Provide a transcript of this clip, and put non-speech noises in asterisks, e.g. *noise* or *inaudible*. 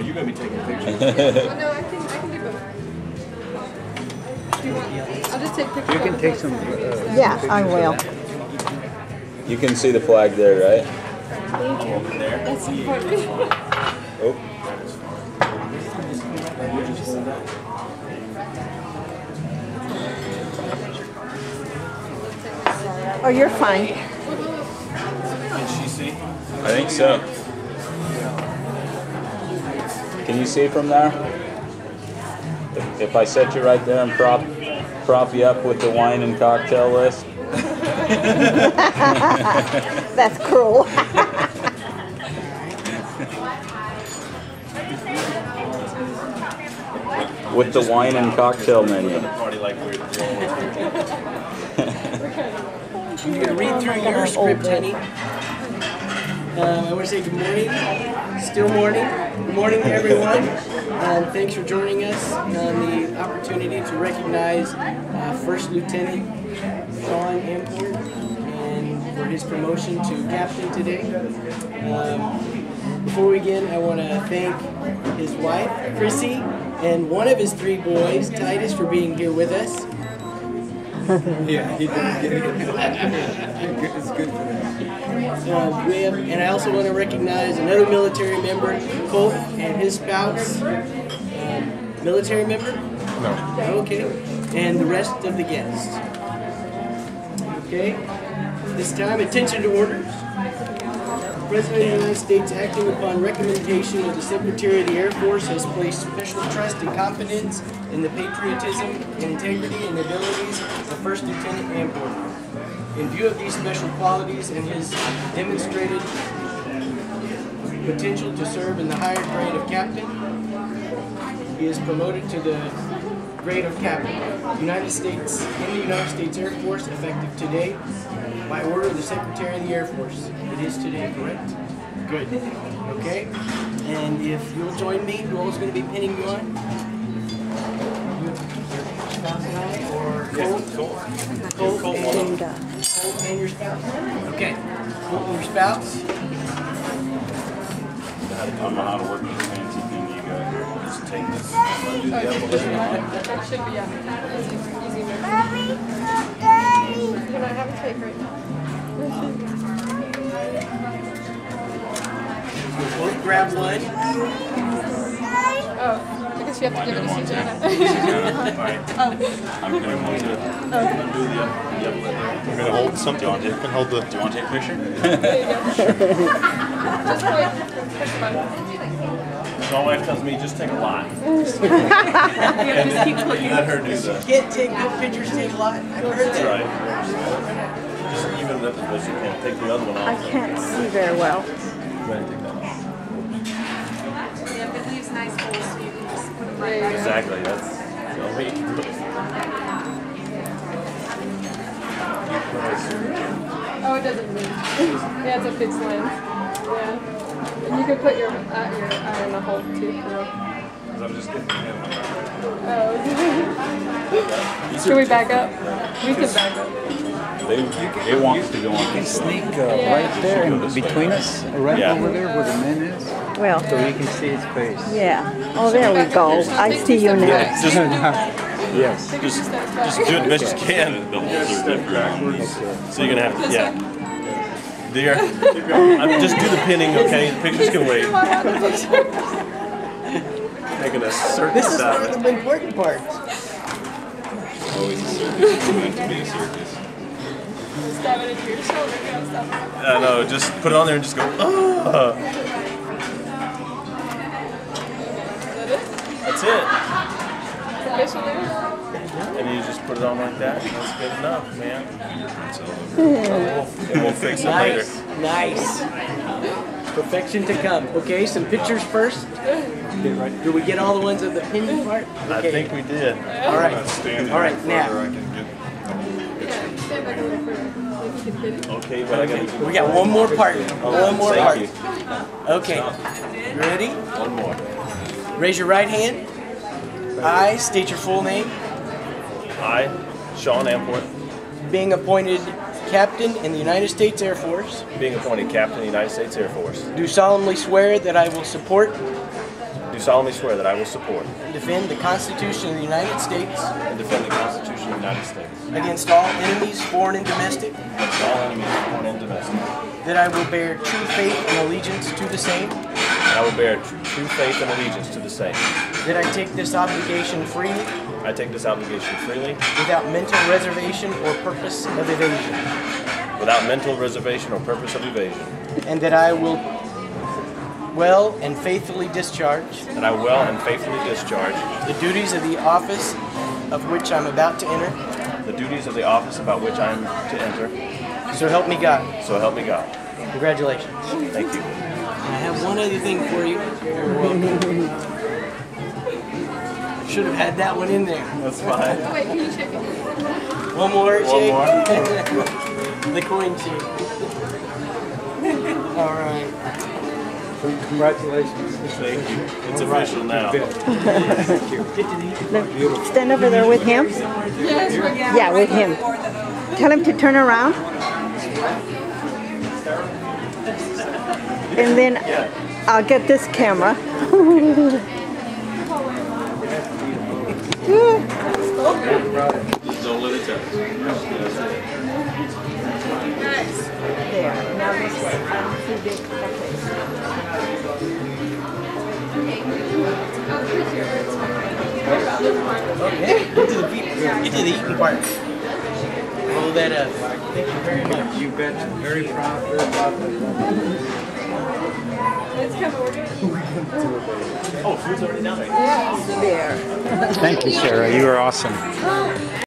Well, you're gonna be taking pictures. Well, *laughs* no, I can, I can do both. Do you want, I'll just take pictures. You can take some. previous Uh, time. Yeah, I will. You can see the flag there, right? That's so funny. *laughs* Oh. Oh, you're fine. Can she see? I think so. Can you see from there? If, if I set you right there and prop prop you up with the wine and cocktail list, *laughs* That's cruel. with the wine and cocktail menu. Party like going you. You're gonna read through your script, honey. Um, I want to say good morning. Still morning. Good morning, everyone. Um, thanks for joining us on the opportunity to recognize uh, First Lieutenant Sean Amport and for his promotion to captain today. Um, before we begin, I want to thank his wife, Chrissy, and one of his three boys, Titus, for being here with us. Yeah, he did get it. It's good for them. Uh, we have, and I also want to recognize another military member, Colt, and his spouse. Um, military member? No. Okay. And the rest of the guests. Okay. This time, attention to orders. The President of the United States, acting upon recommendation of the Secretary of the Air Force, has placed special trust and confidence in the patriotism integrity and abilities of First Lieutenant Amport. In view of these special qualities and his demonstrated potential to serve in the higher grade of captain, he is promoted to the grade of captain, United States, in the United States Air Force, effective today, by order of the Secretary of the Air Force. It is today, correct? Good. Okay? And if you'll join me, is going to be pinning you on? I? Colt, Colt and, uh, Colt and your spouse? Okay. Colt and your spouse? I don't know how to work this fancy thing you got here. Just take this. the. That should be, yeah, easy, easy. You might have a tape right now. We'll grab one. Oh, you have to give it to Susanna. Alright. Oh. I'm gonna want to do the, the evolution. We're gonna hold something. You can hold the. Do you want to take a picture? There you go. Just wait. Push the button. My wife tells me just take a lot. *laughs* and then you let her do the. Can't take good pictures, take a lot. I've heard That's that. right. Just even it up as best you can. Take the other one off. I off. can't see very well. Go ahead and take that off. Yeah, but leaves nice holes so you can just put them There right you back. go. Exactly. That's the only way you can do. Oh, it doesn't move. Yeah, it's a fixed lens. Yeah. And you can put your, uh, your eye in the hole too. Because I'm just getting Oh. *laughs* Should we back up? We can back up. They, it wants to go on. You can Sneak uh, right there in between us, right Yeah. over there where the man is, Well, so you can see his face. yeah. Oh, there we go. I see you now. Just, *laughs* yes. just, just do it the best you can. The holes are different. So you're gonna have to, yeah. Dear, I'm just do the pinning, okay? The pictures can wait. Making a circus This is one of of the important parts. Always a circus. It's meant to be a circus. Stab it into your shoulder. Yeah, stop. I know, just put it on there and just go, ah. That's it. Official? And you just put it on like that, and that's good enough, man. We'll, we'll fix it later. Nice, nice. Perfection to come. Okay, some pictures first. Do we get all the ones of the pinning part? I think we did. All right. All right, now. Further. So you can fit it. Okay, I gotta We got one more part. One more part. You. Okay. You ready? One more. Raise your right hand. I state your full name. I, Sean Amport, Being appointed captain in the United States Air Force, being appointed captain in the United States Air Force, do solemnly swear that I will support solemnly swear that I will support and defend the Constitution of the United States and defend the Constitution of the United States against all enemies, foreign and domestic, against all enemies, foreign and domestic. that I will bear true faith and allegiance to the same, And I will bear tr- true faith and allegiance to the same. that I take this obligation freely I take this obligation freely, without mental reservation or purpose of evasion, without mental reservation or purpose of evasion. and that I will well and faithfully discharge And I will and faithfully discharge the duties of the office of which I'm about to enter. the duties of the office about which I am to enter. So help me God. So help me God. Congratulations. Thank you. I have one other thing for you. Should have had that one in there. That's fine. Wait, can you check it? One more One shake. more. *laughs* the coin shake. All right. Congratulations. Thank you. It's official now. Thank you. Beautiful. Stand over there with him. Yes, we're Yeah, with him. Tell him to turn around. And then I'll get this camera. Don't let it touch. There. Now this way. Um, see big- Okay. Get to the beat. Get to the eating part. Roll that up. Thank you very much. You bet. Very proud. Very proud. It's coming, we're. Oh, food's already down there. There. Thank you, Sarah. You are awesome.